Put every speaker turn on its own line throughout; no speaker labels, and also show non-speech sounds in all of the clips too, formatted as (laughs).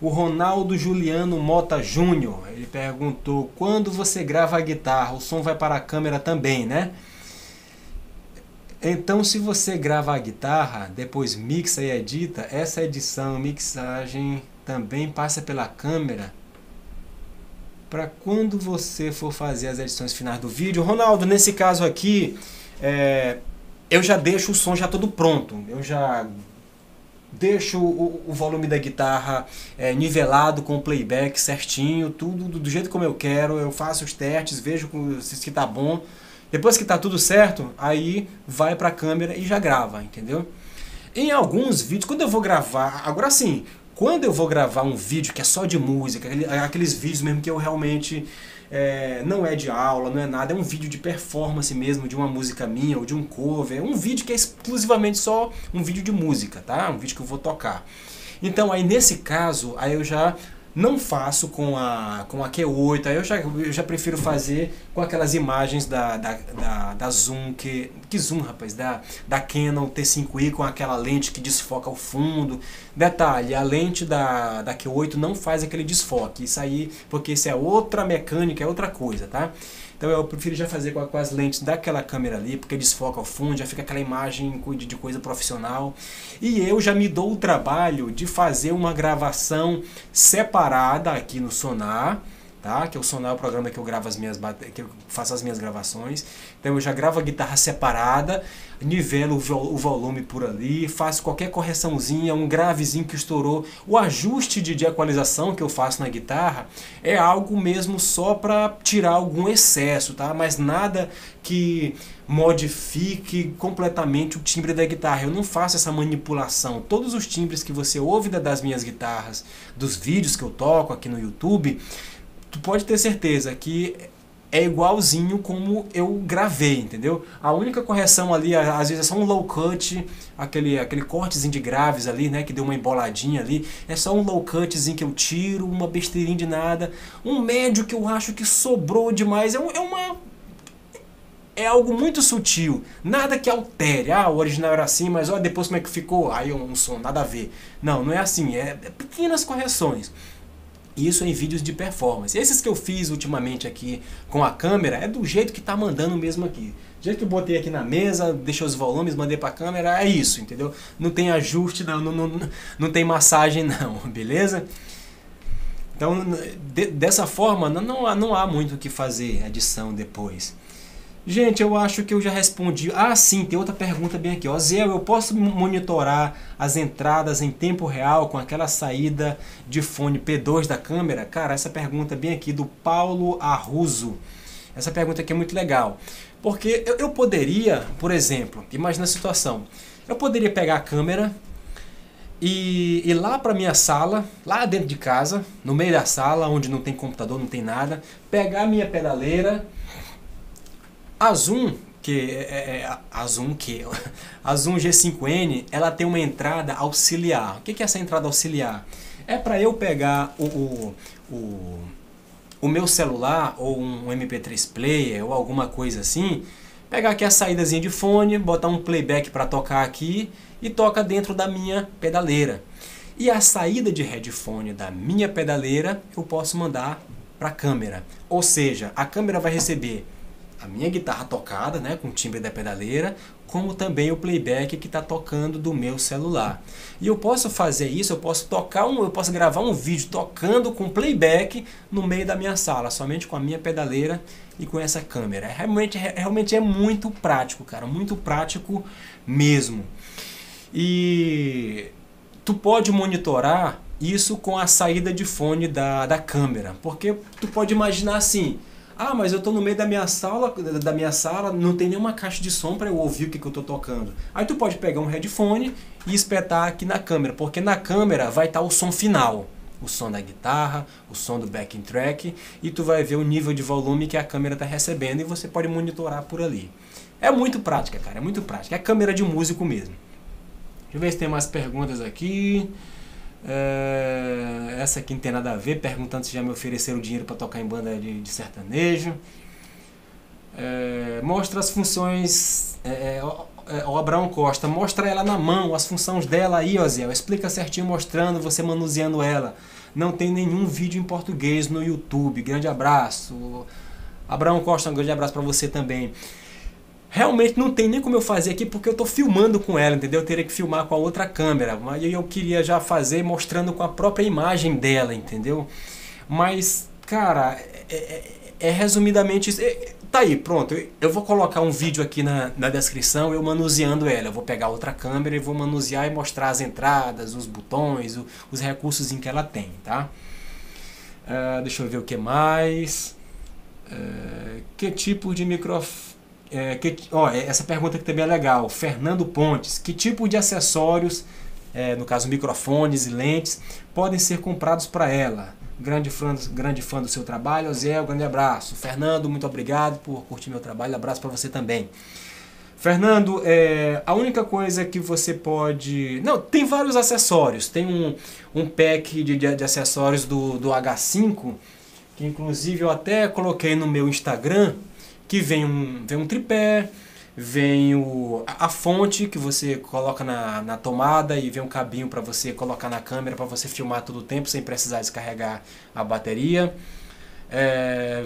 O Ronaldo Juliano Mota Júnior, ele perguntou: quando você grava a guitarra, o som vai para a câmera também, né? Então, se você grava a guitarra, depois mixa e edita, essa edição, mixagem também passa pela câmera para quando você for fazer as edições finais do vídeo. Ronaldo, nesse caso aqui, é, eu já deixo o som já todo pronto. Eu já deixo o, o volume da guitarra é, nivelado com o playback certinho, tudo do, do, jeito como eu quero. Eu faço os testes, vejo se, se tá bom. Depois que tá tudo certo, aí vai para a câmera e já grava, entendeu? Em alguns vídeos, quando eu vou gravar, agora sim, quando eu vou gravar um vídeo que é só de música, aqueles vídeos mesmo que eu realmente é, não é de aula, não é nada, é um vídeo de performance mesmo, de uma música minha ou de um cover, um vídeo que é exclusivamente só um vídeo de música, tá? Um vídeo que eu vou tocar. Então aí nesse caso, aí eu já não faço com a, com a Q8, aí eu já, eu já prefiro fazer com aquelas imagens da, da, da, da Zoom, que, que Zoom, rapaz, da, da Canon T5i com aquela lente que desfoca o fundo. Detalhe, a lente da, da Q8 não faz aquele desfoque, isso aí, porque isso é outra mecânica, é outra coisa, tá? Então eu prefiro já fazer com, com as lentes daquela câmera ali, porque desfoca ao fundo, já fica aquela imagem de coisa profissional. E eu já me dou o trabalho de fazer uma gravação separada aqui no Sonar, tá? Que o Sonar é o programa que eu gravo as minhas que eu faço as minhas gravações. Então eu já gravo a guitarra separada nivelo o volume por ali, faço qualquer correçãozinha, um gravezinho que estourou. O ajuste de, de equalização que eu faço na guitarra é algo mesmo só para tirar algum excesso, tá? Mas nada que modifique completamente o timbre da guitarra. Eu não faço essa manipulação. Todos os timbres que você ouve das minhas guitarras, dos vídeos que eu toco aqui no YouTube, tu pode ter certeza que é igualzinho como eu gravei, entendeu? A única correção ali, às vezes é só um low cut, aquele, aquele cortezinho de graves ali, né, que deu uma emboladinha ali, é só um low cutzinho que eu tiro, uma besteirinha de nada, um médio que eu acho que sobrou demais, é, é uma... É algo muito sutil, nada que altere, ah, o original era assim, mas olha depois como é que ficou, aí um som, nada a ver. Não, não é assim, é, é pequenas correções. Isso em vídeos de performance. Esses que eu fiz ultimamente aqui com a câmera é do jeito que tá mandando mesmo aqui. Do jeito que eu botei aqui na mesa, deixei os volumes, mandei para a câmera, é isso, entendeu? Não tem ajuste, não, não, não, não tem massagem (laughs) não, beleza? Então, de, dessa forma, não, não, há, não há muito o que fazer edição depois. Gente, eu acho que eu já respondi. Ah, sim, tem outra pergunta bem aqui. Ó, Zé, eu posso monitorar as entradas em tempo real com aquela saída de fone P2 da câmera? Cara, essa pergunta bem aqui do Paulo Arruso. Essa pergunta aqui é muito legal. Porque eu, eu poderia, por exemplo, imagina a situação. Eu poderia pegar a câmera e ir lá para minha sala, lá dentro de casa, no meio da sala, onde não tem computador, não tem nada, pegar a minha pedaleira a Zoom, que é, é, é a Zoom que a Zoom G5N, ela tem uma entrada auxiliar. O que é essa entrada auxiliar? É para eu pegar o, o, o, o, meu celular ou um MP3 player ou alguma coisa assim, pegar aqui a saídazinha de fone, botar um playback para tocar aqui e toca dentro da minha pedaleira. E a saída de headphone da minha pedaleira eu posso mandar para a câmera. Ou seja, a câmera vai receber a minha guitarra tocada, né, com o timbre da pedaleira, como também o playback que está tocando do meu celular. E eu posso fazer isso, eu posso tocar um, eu posso gravar um vídeo tocando com playback no meio da minha sala, somente com a minha pedaleira e com essa câmera. Realmente, realmente é muito prático, cara, muito prático mesmo. E tu pode monitorar isso com a saída de fone da, da câmera, porque tu pode imaginar assim, ah, mas eu estou no meio da minha sala, da minha sala, não tem nenhuma caixa de som para eu ouvir o que, que eu estou tocando. Aí tu pode pegar um headphone e espetar aqui na câmera, porque na câmera vai estar tá o som final, o som da guitarra, o som do backing track, e tu vai ver o nível de volume que a câmera está recebendo e você pode monitorar por ali. É muito prática, cara, é muito prática. É câmera de músico mesmo. Deixa eu ver se tem mais perguntas aqui. É, essa aqui não tem nada a ver, perguntando se já me ofereceram dinheiro para tocar em banda de, de sertanejo. É, mostra as funções. É, é, o Abraão Costa, mostra ela na mão, as funções dela aí, Oziel. Explica certinho mostrando, você manuseando ela. não tem nenhum vídeo em português no YouTube. Grande abraço. Abraão Costa, um grande abraço para você também. Realmente não tem nem como eu fazer aqui porque eu estou filmando com ela, entendeu? Eu teria que filmar com a outra câmera, mas eu queria já fazer mostrando com a própria imagem dela, entendeu? Mas, cara, é, é, é resumidamente isso. É, tá aí, pronto. Eu vou colocar um vídeo aqui na, na descrição eu manuseando ela. Eu vou pegar outra câmera e vou manusear e mostrar as entradas, os botões, o, os recursos em que ela tem, tá? Uh, deixa eu ver o que mais. Uh, que tipo de microfone é, que, ó, é, essa pergunta aqui também é legal. Fernando Pontes. Que tipo de acessórios, é, no caso microfones e lentes, podem ser comprados para ela? Grande fã, grande fã do seu trabalho. Zé, um grande abraço. Fernando, muito obrigado por curtir meu trabalho. Abraço para você também. Fernando, é, a única coisa que você pode. Não, tem vários acessórios. Tem um, um pack de, de, de acessórios do, do H5, que inclusive eu até coloquei no meu Instagram que vem um, vem um tripé, vem o, a fonte que você coloca na, na tomada e vem um cabinho para você colocar na câmera para você filmar todo o tempo sem precisar descarregar a bateria. É,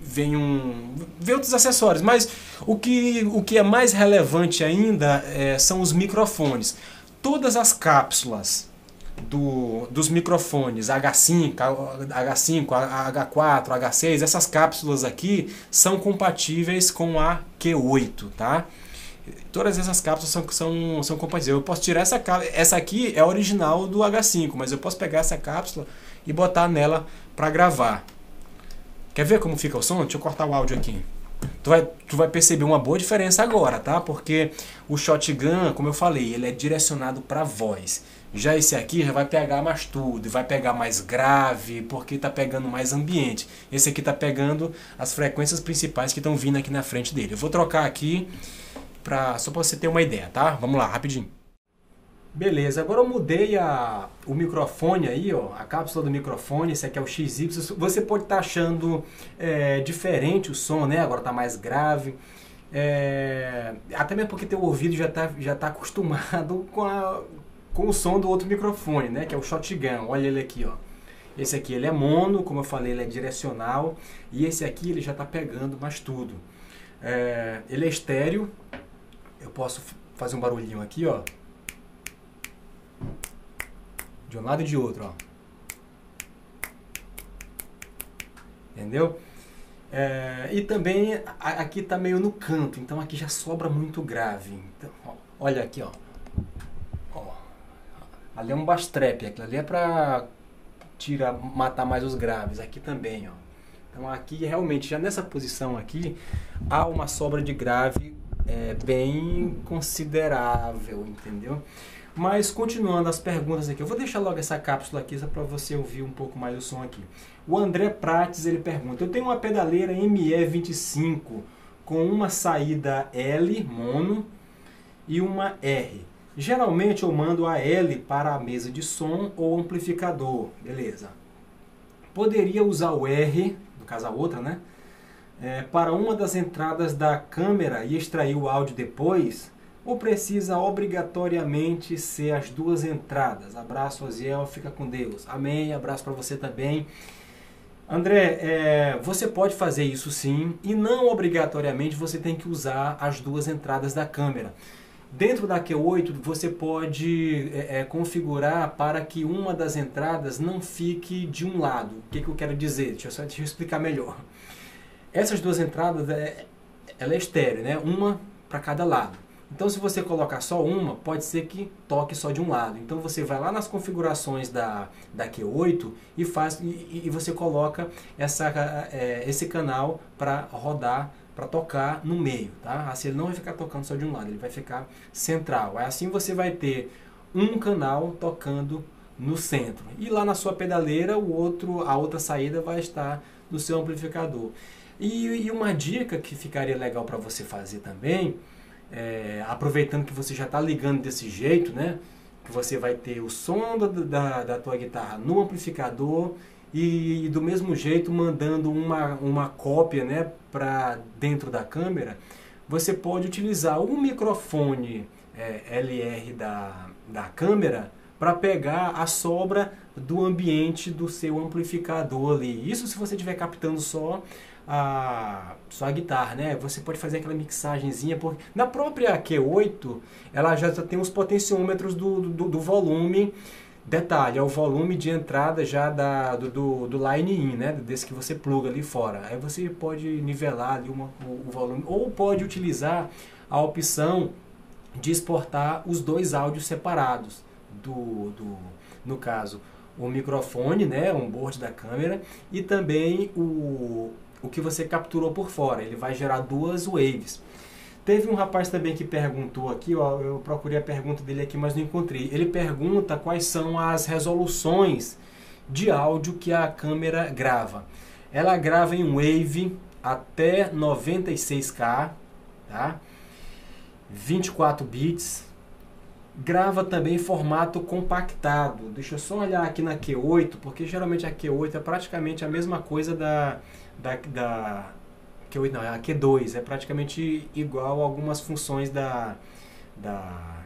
vem um vem outros acessórios, mas o que, o que é mais relevante ainda é, são os microfones. Todas as cápsulas do, dos microfones H5, H5, H4, H6, essas cápsulas aqui são compatíveis com a Q8, tá? Todas essas cápsulas são, são, são compatíveis. Eu posso tirar essa cápsula, essa aqui é original do H5, mas eu posso pegar essa cápsula e botar nela para gravar. Quer ver como fica o som? Deixa eu cortar o áudio aqui. Tu vai, tu vai perceber uma boa diferença agora, tá? Porque o shotgun, como eu falei, ele é direcionado para voz. Já esse aqui já vai pegar mais tudo, vai pegar mais grave, porque está pegando mais ambiente. Esse aqui está pegando as frequências principais que estão vindo aqui na frente dele. Eu vou trocar aqui pra, só para você ter uma ideia, tá? Vamos lá, rapidinho. Beleza, agora eu mudei a, o microfone aí, ó, a cápsula do microfone, esse aqui é o XY. Você pode estar tá achando é, diferente o som, né? Agora está mais grave. É, até mesmo porque teu ouvido já está já tá acostumado (laughs) com a, com o som do outro microfone, né, que é o shotgun. Olha ele aqui, ó. Esse aqui ele é mono, como eu falei, ele é direcional e esse aqui ele já está pegando mais tudo. É, ele é estéreo. Eu posso fazer um barulhinho aqui, ó. De um lado e de outro, ó. Entendeu? É, e também aqui está meio no canto, então aqui já sobra muito grave. Então, ó, olha aqui, ó. Ali é um bastrep, aquilo ali é para tirar, matar mais os graves. Aqui também, ó. Então aqui realmente, já nessa posição aqui, há uma sobra de grave é, bem considerável, entendeu? Mas continuando as perguntas aqui, eu vou deixar logo essa cápsula aqui para você ouvir um pouco mais o som aqui. O André Prates ele pergunta: Eu tenho uma pedaleira ME25 com uma saída L mono e uma R. Geralmente eu mando a L para a mesa de som ou amplificador, beleza. Poderia usar o R, no caso a outra, né? É, para uma das entradas da câmera e extrair o áudio depois, ou precisa obrigatoriamente ser as duas entradas? Abraço, Oziel, fica com Deus. Amém, abraço para você também. André, é, você pode fazer isso sim, e não obrigatoriamente você tem que usar as duas entradas da câmera. Dentro da Q8 você pode é, é, configurar para que uma das entradas não fique de um lado. O que, que eu quero dizer? Deixa eu, só, deixa eu explicar melhor. Essas duas entradas, é, ela é estéreo, né? uma para cada lado. Então se você colocar só uma, pode ser que toque só de um lado. Então você vai lá nas configurações da, da Q8 e, faz, e, e você coloca essa, é, esse canal para rodar para tocar no meio, tá? Assim ele não vai ficar tocando só de um lado, ele vai ficar central. Assim você vai ter um canal tocando no centro. E lá na sua pedaleira, o outro, a outra saída vai estar no seu amplificador. E, e uma dica que ficaria legal para você fazer também, é, aproveitando que você já está ligando desse jeito, né? Que você vai ter o som da, da, da tua guitarra no amplificador e, e do mesmo jeito mandando uma, uma cópia né, para dentro da câmera, você pode utilizar o microfone é, LR da, da câmera para pegar a sobra do ambiente do seu amplificador ali. Isso se você estiver captando só a só a guitarra, né? Você pode fazer aquela mixagenzinha porque na própria Q8 ela já tem os potenciômetros do, do, do volume Detalhe, é o volume de entrada já da, do, do, do line-in, né? Desse que você pluga ali fora. Aí você pode nivelar ali uma, o, o volume. Ou pode utilizar a opção de exportar os dois áudios separados. Do, do, no caso, o microfone, né? Um board da câmera. E também o, o que você capturou por fora. Ele vai gerar duas waves. Teve um rapaz também que perguntou aqui, ó, eu procurei a pergunta dele aqui, mas não encontrei. Ele pergunta quais são as resoluções de áudio que a câmera grava. Ela grava em Wave até 96K, tá? 24 bits. Grava também em formato compactado. Deixa eu só olhar aqui na Q8, porque geralmente a Q8 é praticamente a mesma coisa da, da, da Q8 não, é a Q2, é praticamente igual a algumas funções da, da,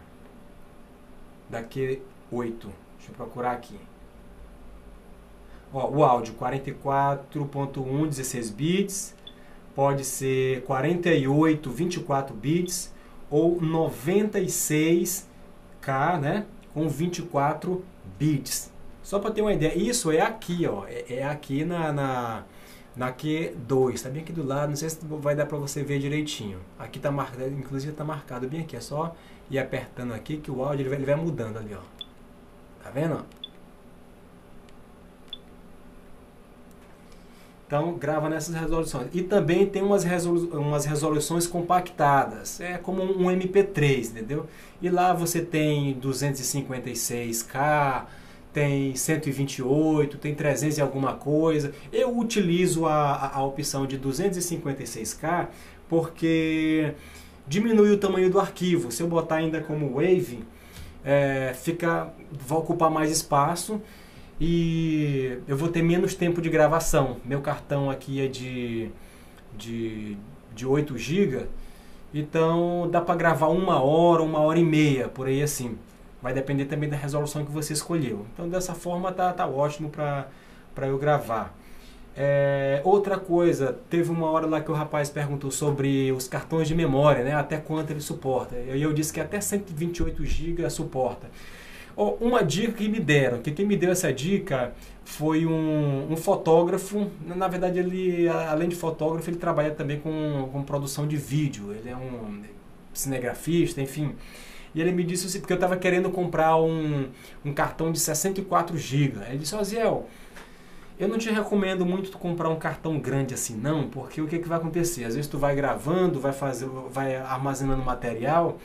da Q8. Deixa eu procurar aqui. Ó, o áudio 44.1, 16 bits, pode ser 48, 24 bits ou 96K, né, com 24 bits. Só para ter uma ideia, isso é aqui, ó, é, é aqui na, na na Q2, tá bem aqui do lado, não sei se vai dar para você ver direitinho. Aqui tá marcado, inclusive tá marcado bem aqui, é só ir apertando aqui que o áudio ele vai, ele vai mudando ali, ó. Tá vendo? Então grava nessas resoluções. E também tem umas, resolu umas resoluções compactadas, é como um MP3, entendeu? E lá você tem 256K, tem 128, tem 300 e alguma coisa. Eu utilizo a, a, a opção de 256K porque diminui o tamanho do arquivo. Se eu botar ainda como Wave, é, fica, vai ocupar mais espaço e eu vou ter menos tempo de gravação. Meu cartão aqui é de, de, de 8 GB, então dá para gravar uma hora, uma hora e meia, por aí assim. Vai depender também da resolução que você escolheu. Então dessa forma tá, tá ótimo para eu gravar. É, outra coisa, teve uma hora lá que o rapaz perguntou sobre os cartões de memória, né? Até quanto ele suporta. E eu, eu disse que até 128 GB suporta. Uma dica que me deram, que quem me deu essa dica foi um, um, fotógrafo. Na verdade, ele, além de fotógrafo, ele trabalha também com, com produção de vídeo. Ele é um cinegrafista, enfim. E ele me disse assim, porque eu estava querendo comprar um, um cartão de 64 GB. Ele disse, Oziel, eu não te recomendo muito tu comprar um cartão grande assim não, porque o que, que vai acontecer? Às vezes tu vai gravando, vai, fazer, vai armazenando material,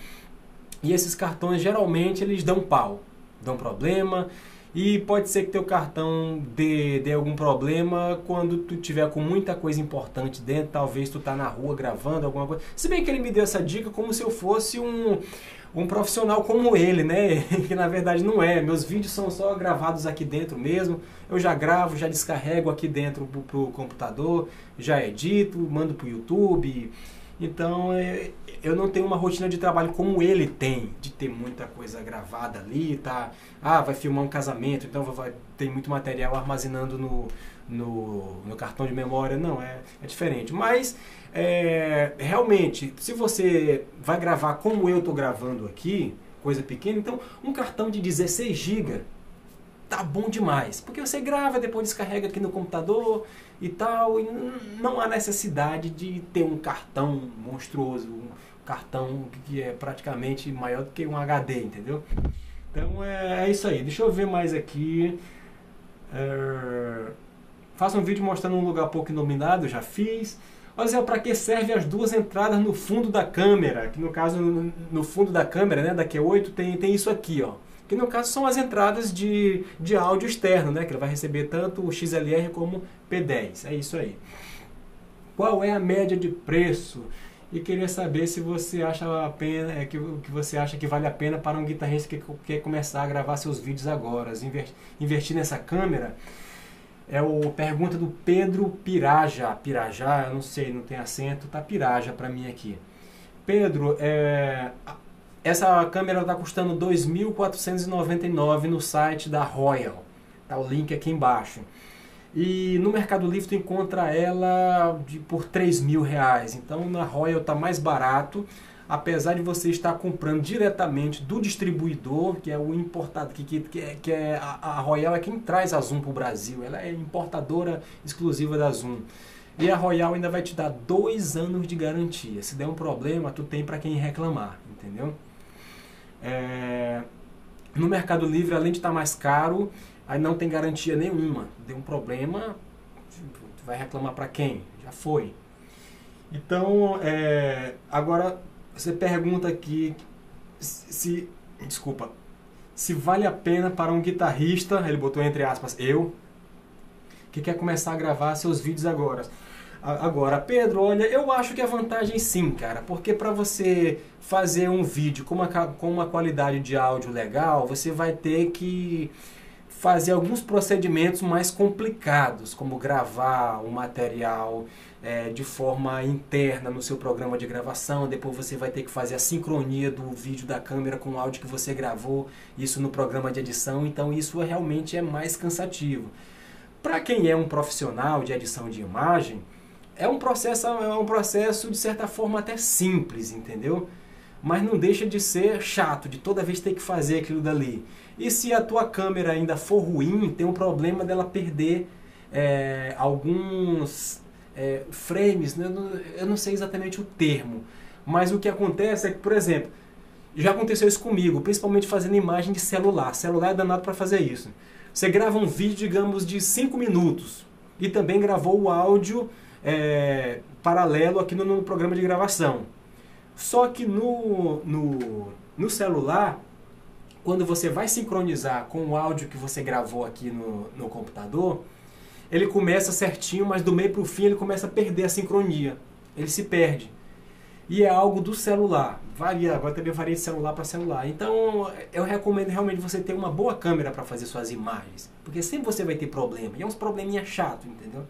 e esses cartões geralmente eles dão pau, dão problema, e pode ser que teu cartão dê, dê algum problema quando tu tiver com muita coisa importante dentro, talvez tu tá na rua gravando alguma coisa. Se bem que ele me deu essa dica como se eu fosse um, um profissional como ele, né? (laughs) que na verdade não é. Meus vídeos são só gravados aqui dentro mesmo. Eu já gravo, já descarrego aqui dentro pro, pro computador, já edito, mando pro YouTube. Então é, eu não tenho uma rotina de trabalho como ele tem, de ter muita coisa gravada ali, tá? Ah, vai filmar um casamento, então vai, tem muito material armazenando no, no, no cartão de memória. Não, é, é diferente. Mas é, realmente, se você vai gravar como eu estou gravando aqui, coisa pequena, então um cartão de 16 GB tá bom demais. Porque você grava, depois descarrega aqui no computador e tal, e não há necessidade de ter um cartão monstruoso, um cartão que é praticamente maior do que um HD, entendeu? Então é, é isso aí. Deixa eu ver mais aqui. É, faça um vídeo mostrando um lugar pouco iluminado, já fiz. Olha para que serve as duas entradas no fundo da câmera? Que no caso, no fundo da câmera, né, da Q8, tem, tem isso aqui, ó. Que no caso são as entradas de, de áudio externo, né? Que ele vai receber tanto o XLR como P10. É isso aí. Qual é a média de preço? E queria saber se você acha a pena, é, que, que você acha que vale a pena para um guitarrista que quer começar a gravar seus vídeos agora. Investir nessa câmera é o pergunta do Pedro Piraja. Pirajá, eu não sei, não tem acento, tá Piraja para mim aqui. Pedro, é, essa câmera está custando 2.499 no site da Royal. Tá o link aqui embaixo. E no Mercado Livre tu encontra ela de, por 3 mil reais. Então na Royal tá mais barato, apesar de você estar comprando diretamente do distribuidor, que é o importado, que, que é, que é a, a, Royal é quem traz a Zoom para o Brasil. Ela é importadora exclusiva da Zoom. E a Royal ainda vai te dar dois anos de garantia. Se der um problema, tu tem para quem reclamar, entendeu? É... No Mercado Livre, além de estar tá mais caro, aí não tem garantia nenhuma. Deu um problema, tu vai reclamar para quem? Já foi. Então, é... agora você pergunta aqui se, desculpa, se vale a pena para um guitarrista, ele botou entre aspas, eu, que quer começar a gravar seus vídeos agora. Agora, Pedro, olha, eu acho que é vantagem sim, cara, porque para você fazer um vídeo com uma, com uma qualidade de áudio legal, você vai ter que fazer alguns procedimentos mais complicados, como gravar o material é, de forma interna no seu programa de gravação, depois você vai ter que fazer a sincronia do vídeo da câmera com o áudio que você gravou, isso no programa de edição, então isso realmente é mais cansativo. Para quem é um profissional de edição de imagem, é um processo, é um processo de certa forma até simples, entendeu? Mas não deixa de ser chato, de toda vez ter que fazer aquilo dali. E se a tua câmera ainda for ruim, tem um problema dela perder é, alguns é, frames, né? eu não sei exatamente o termo, mas o que acontece é que, por exemplo, já aconteceu isso comigo, principalmente fazendo imagem de celular. Celular é danado para fazer isso. Você grava um vídeo, digamos, de 5 minutos e também gravou o áudio é, paralelo aqui no, no, programa de gravação. Só que no, no, no celular, quando você vai sincronizar com o áudio que você gravou aqui no, no computador, ele começa certinho, mas do meio para o fim ele começa a perder a sincronia. Ele se perde. E é algo do celular. Varia, agora também varia de celular para celular. Então eu recomendo realmente você ter uma boa câmera para fazer suas imagens. Porque sempre você vai ter problema. E é uns probleminha chato, entendeu?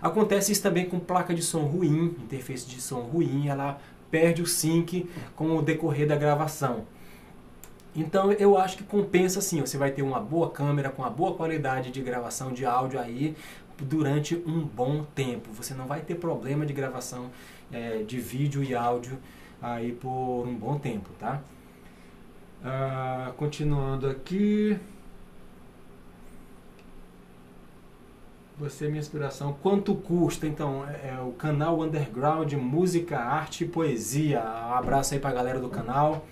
Acontece isso também com placa de som ruim, interface de som ruim, ela perde o sync com o decorrer da gravação. Então eu acho que compensa sim, você vai ter uma boa câmera com uma boa qualidade de gravação de áudio aí durante um bom tempo. Você não vai ter problema de gravação é, de vídeo e áudio aí por um bom tempo, tá? Ah, continuando aqui. Você é minha inspiração. Quanto custa? Então, é, é o canal Underground Música, Arte e Poesia. Um abraço aí pra galera do canal.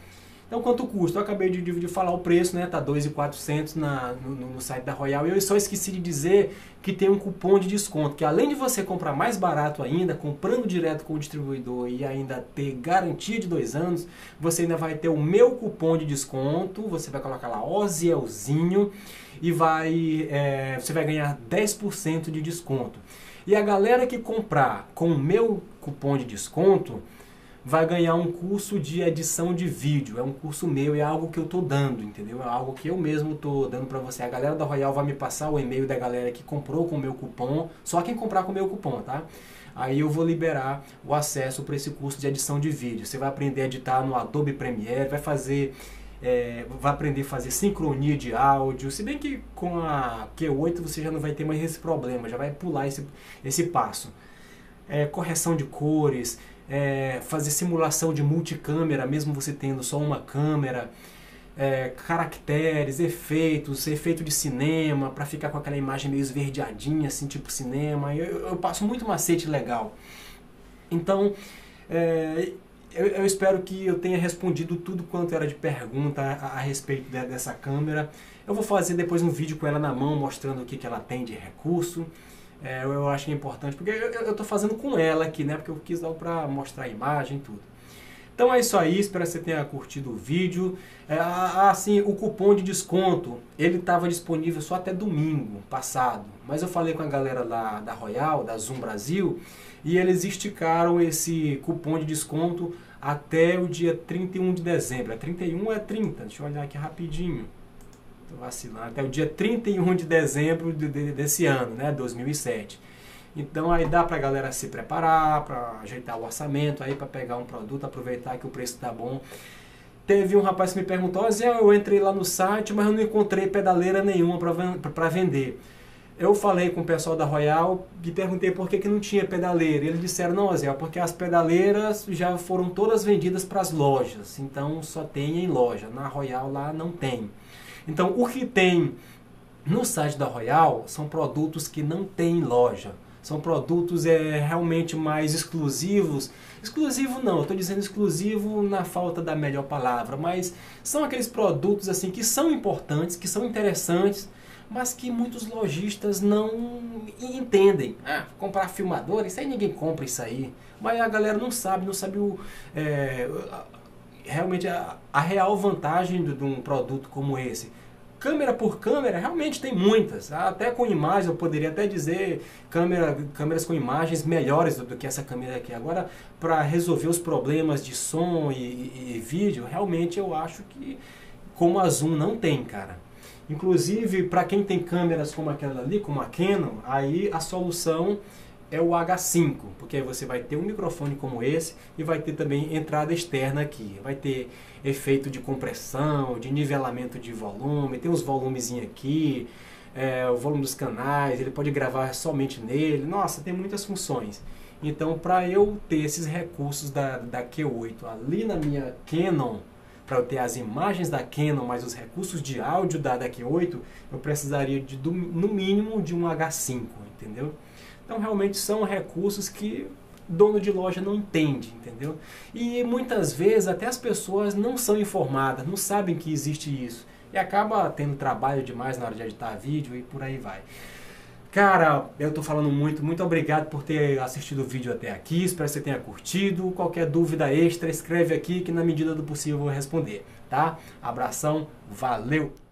Então, quanto custa? Eu acabei de, de, de falar o preço, né? Tá 2.400 no, no, no site da Royal. E eu só esqueci de dizer que tem um cupom de desconto, que além de você comprar mais barato ainda, comprando direto com o distribuidor e ainda ter garantia de dois anos, você ainda vai ter o meu cupom de desconto. Você vai colocar lá Ozielzinho e vai, é, você vai ganhar 10% de desconto. E a galera que comprar com o meu cupom de desconto vai ganhar um curso de edição de vídeo. É um curso meu, é algo que eu estou dando, entendeu? É algo que eu mesmo estou dando para você. A galera da Royal vai me passar o e-mail da galera que comprou com o meu cupom, só quem comprar com o meu cupom, tá? Aí eu vou liberar o acesso para esse curso de edição de vídeo. Você vai aprender a editar no Adobe Premiere, vai fazer é, vai aprender a fazer sincronia de áudio, se bem que com a Q8 você já não vai ter mais esse problema, já vai pular esse, esse passo. É, correção de cores, é, fazer simulação de multicâmera, mesmo você tendo só uma câmera, é, caracteres, efeitos, efeito de cinema, para ficar com aquela imagem meio esverdeadinha, assim, tipo cinema. Eu, eu passo muito macete legal. Então, é, eu, eu, espero que eu tenha respondido tudo quanto era de pergunta a, a respeito de, dessa câmera. Eu vou fazer depois um vídeo com ela na mão, mostrando o que, que ela tem de recurso. É, eu, eu acho que é importante, porque eu estou fazendo com ela aqui, né? Porque eu quis dar para mostrar a imagem e tudo. Então é isso aí, espero que você tenha curtido o vídeo. É, assim, o cupom de desconto, ele estava disponível só até domingo passado. Mas eu falei com a galera lá da Royal, da Zoom Brasil, e eles esticaram esse cupom de desconto até o dia 31 de dezembro. É 31 ou é 30? Deixa eu olhar aqui rapidinho. Tô vacilando. Até o dia 31 de dezembro de, de, desse ano, né? 2007. Então aí dá pra galera se preparar, para ajeitar o orçamento aí para pegar um produto, aproveitar que o preço tá bom. teve um rapaz que me perguntou, Zé, eu entrei lá no site, mas eu não encontrei pedaleira nenhuma para vender. Eu falei com o pessoal da Royal e perguntei por que, que não tinha pedaleira. Eles disseram, não, Zé, porque as pedaleiras já foram todas vendidas para as lojas. Então só tem em loja. Na Royal lá não tem. Então o que tem no site da Royal são produtos que não tem em loja. São produtos é, realmente mais exclusivos. Exclusivo não, estou dizendo exclusivo na falta da melhor palavra, mas são aqueles produtos assim que são importantes, que são interessantes, mas que muitos lojistas não entendem. Ah, comprar filmador, isso aí ninguém compra isso aí. Mas a galera não sabe, não sabe o, é, realmente a, a, real vantagem de, de um produto como esse. Câmera por câmera, realmente tem muitas. Até com imagens, eu poderia até dizer câmera, câmeras com imagens melhores do, do que essa câmera aqui. Agora, para resolver os problemas de som e, e, e vídeo, realmente eu acho que como a Zoom não tem, cara. Inclusive, para quem tem câmeras como aquela ali, como a Canon, aí a solução é o H5, porque aí você vai ter um microfone como esse e vai ter também entrada externa aqui. Vai ter efeito de compressão, de nivelamento de volume, tem uns volumes aqui, é, o volume dos canais, ele pode gravar somente nele. Nossa, tem muitas funções. Então, para eu ter esses recursos da, da Q8 ali na minha Canon, para eu ter as imagens da Canon, mais os recursos de áudio da, da Q8, eu precisaria de do, no mínimo de um H5, entendeu? Então realmente são recursos que dono de loja não entende, entendeu? E muitas vezes até as pessoas não são informadas, não sabem que existe isso. E acaba tendo trabalho demais na hora de editar vídeo e por aí vai. Cara, eu tô falando muito, muito obrigado por ter assistido o vídeo até aqui, espero que você tenha curtido. Qualquer dúvida extra, escreve aqui que na medida do possível eu vou responder, tá? Abração, valeu!